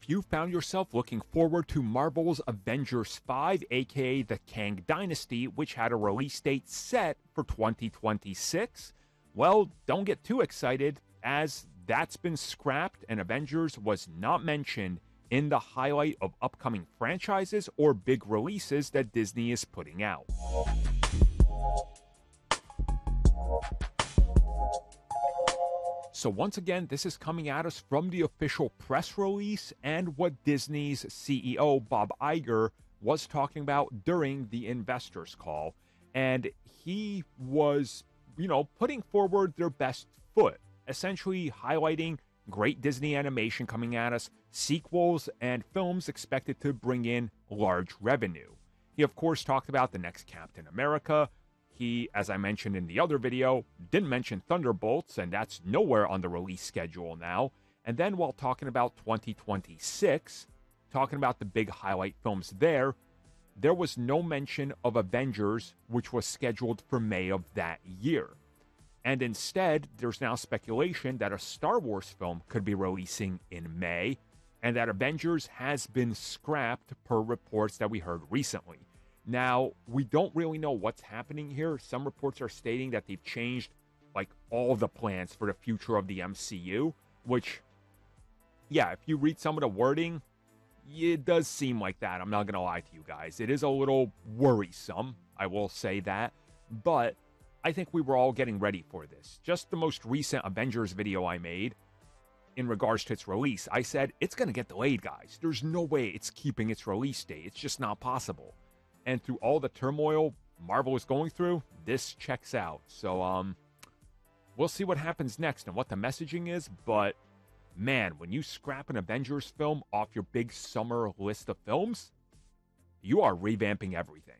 if you found yourself looking forward to Marvel's Avengers 5, aka the Kang Dynasty, which had a release date set for 2026, well, don't get too excited, as that's been scrapped and Avengers was not mentioned in the highlight of upcoming franchises or big releases that Disney is putting out. So, once again, this is coming at us from the official press release and what Disney's CEO, Bob Iger, was talking about during the investors call. And he was, you know, putting forward their best foot, essentially highlighting great Disney animation coming at us, sequels, and films expected to bring in large revenue. He, of course, talked about the next Captain America, he, as I mentioned in the other video, didn't mention Thunderbolts, and that's nowhere on the release schedule now. And then while talking about 2026, talking about the big highlight films there, there was no mention of Avengers, which was scheduled for May of that year. And instead, there's now speculation that a Star Wars film could be releasing in May, and that Avengers has been scrapped per reports that we heard recently. Now, we don't really know what's happening here. Some reports are stating that they've changed like all the plans for the future of the MCU, which yeah, if you read some of the wording, it does seem like that. I'm not going to lie to you guys. It is a little worrisome, I will say that, but I think we were all getting ready for this. Just the most recent Avengers video I made in regards to its release, I said it's going to get delayed, guys. There's no way it's keeping its release date. It's just not possible and through all the turmoil Marvel is going through, this checks out. So um we'll see what happens next and what the messaging is, but man, when you scrap an Avengers film off your big summer list of films, you are revamping everything.